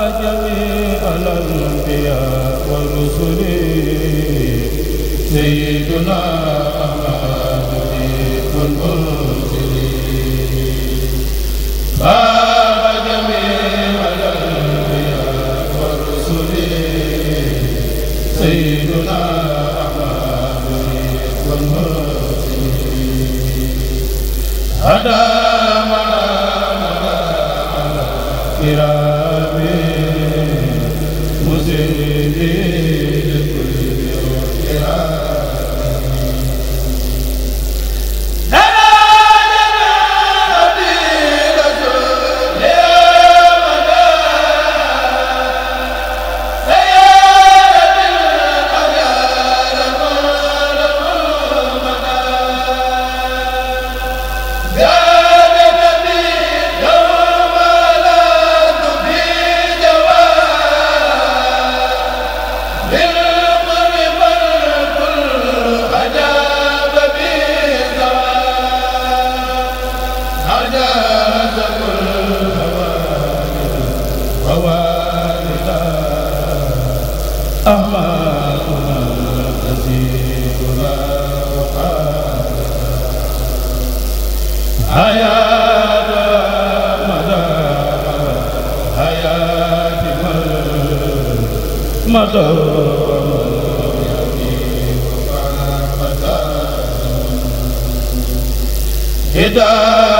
وجميع الأنبياء والرسل سيدنا أحمد بن المرسلين هدى منا على ismatahu hida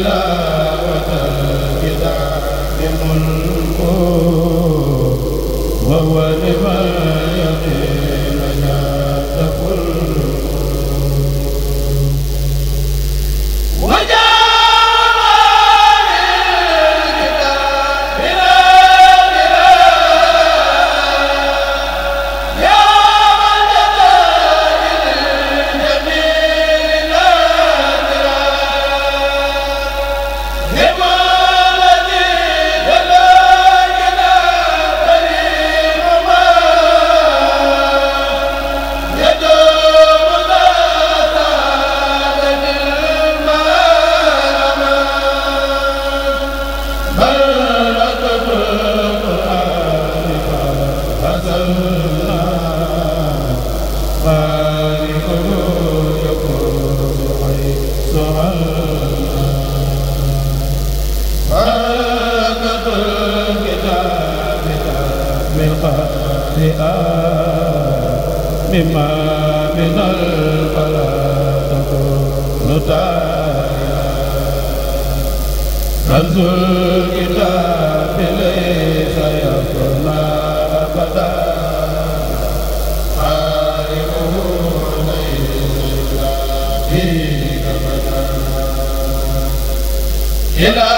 la yéen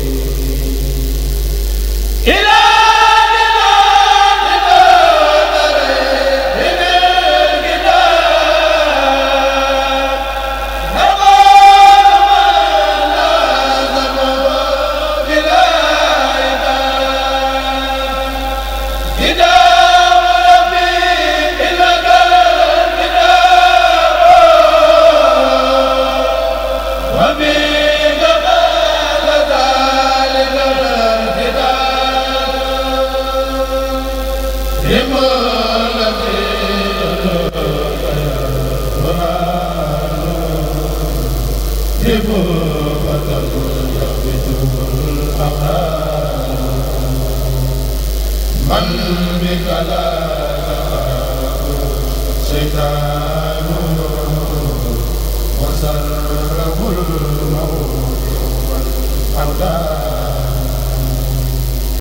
Satan, Wasal.